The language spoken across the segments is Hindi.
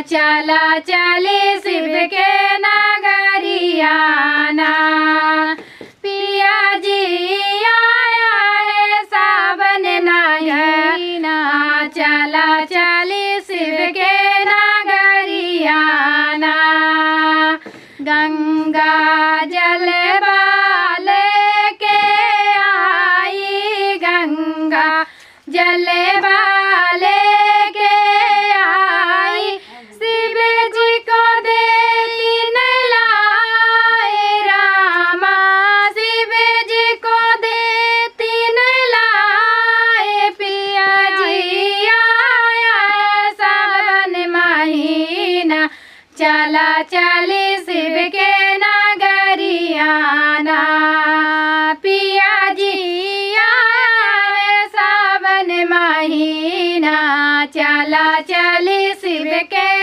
चला चले शिव के नगरियाना। पिया जी आया है सावन नगना। चला चले शिव के नगरियाना। गंगा जल बाल के आई गंगा। जले चला चली शिव के नगरियाना पिया जी आया सावन महीना। चला चली शिव के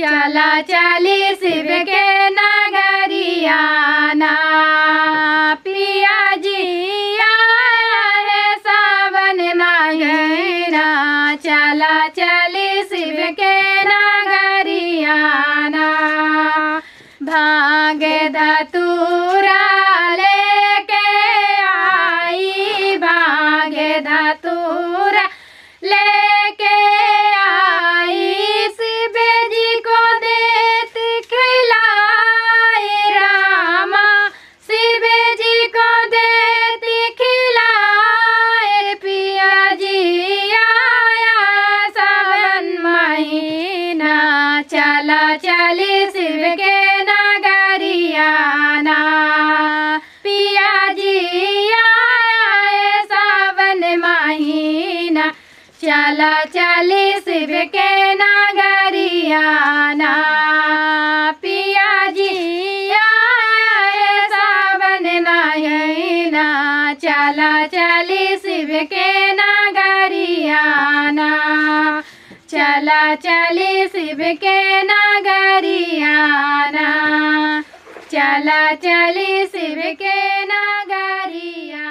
चला चली शिव के नगरियाना। पिया जी आया है सावन महीना चला चली चला चली शिव के नगरियाना। पिया जी आया सावन महीना। चला चली शिव के नगरियाना। पिया जी सावन महीना। चला चली शिव के नगरियाना। चला चली शिव के नगरिया चला चली शिव के नगरिया